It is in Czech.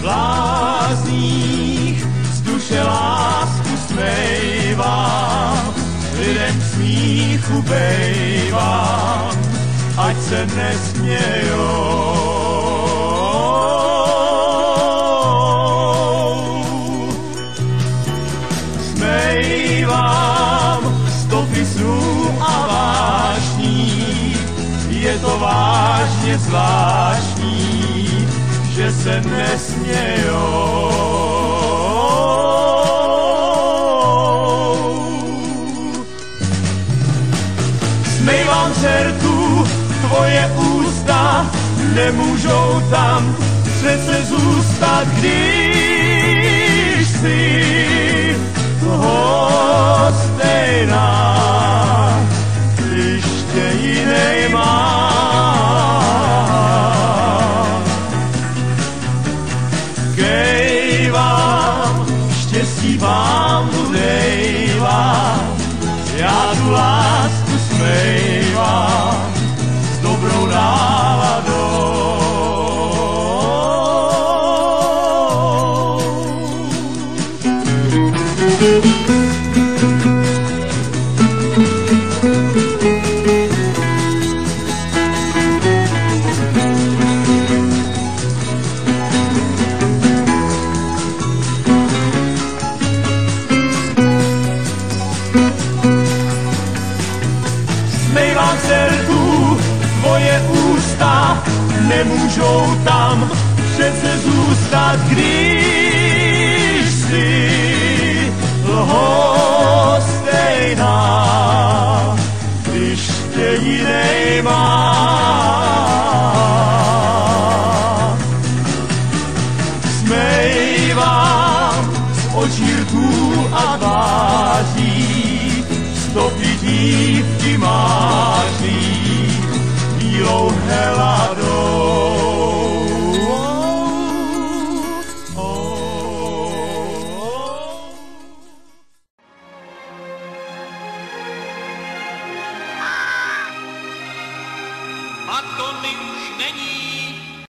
blázních. Z duše lásku smejvám, lidem smíchu bejvám, ať se nesmějou. Je to vážně zvláštní, že se nesmějou. Smejvám čertu, tvoje ústa nemůžou tam přece zůstat, Vám tu. Smejvám se rtů, tvoje ústa nemůžou tam přece zůstat, když jsi lhostejná, když tě jinej má. Smejvám z očí rtů a tváří, stopy dívky tví bílou heladou. Oh, oh, oh. A to mi už není